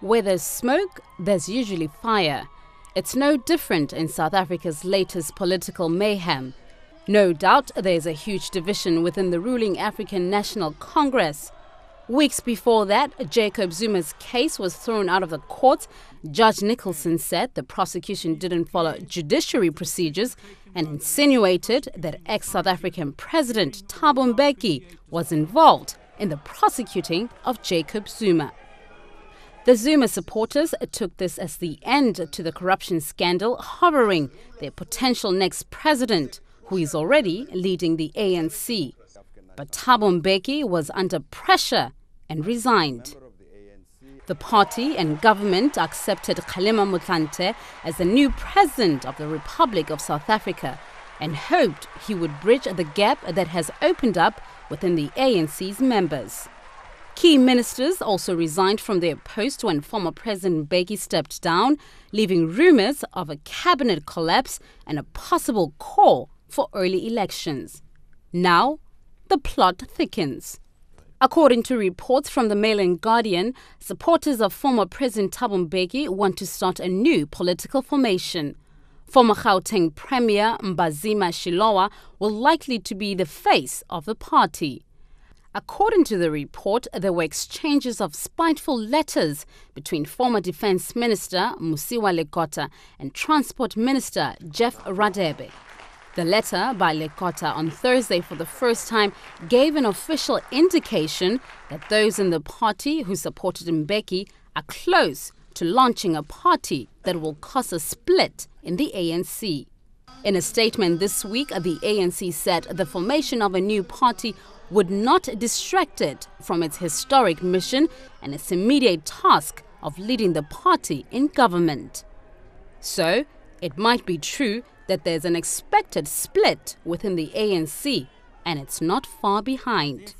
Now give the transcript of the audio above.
Where there's smoke, there's usually fire. It's no different in South Africa's latest political mayhem. No doubt there's a huge division within the ruling African National Congress. Weeks before that, Jacob Zuma's case was thrown out of the court. Judge Nicholson said the prosecution didn't follow judiciary procedures and insinuated that ex South African President Thabo Mbeki was involved in the prosecuting of Jacob Zuma. The Zuma supporters took this as the end to the corruption scandal hovering their potential next president, who is already leading the ANC. But Thabo Mbeki was under pressure and resigned. The party and government accepted Kgalema Motlanthe as the new president of the Republic of South Africa and hoped he would bridge the gap that has opened up within the ANC's members. Key ministers also resigned from their posts when former President Mbeki stepped down, leaving rumors of a cabinet collapse and a possible call for early elections. Now, the plot thickens. According to reports from the Mail and Guardian, supporters of former President Thabo Mbeki want to start a new political formation. Former Gauteng Premier Mbazima Shilowa will likely to be the face of the party. According to the report, there were exchanges of spiteful letters between former Defense Minister Mosiuoa Lekota and Transport Minister Jeff Radebe. The letter by Lekota on Thursday for the first time gave an official indication that those in the party who supported Mbeki are close to launching a party that will cause a split in the ANC. In a statement this week, the ANC said the formation of a new party would not distract it from its historic mission and its immediate task of leading the party in government. So, it might be true that there's an expected split within the ANC, and it's not far behind.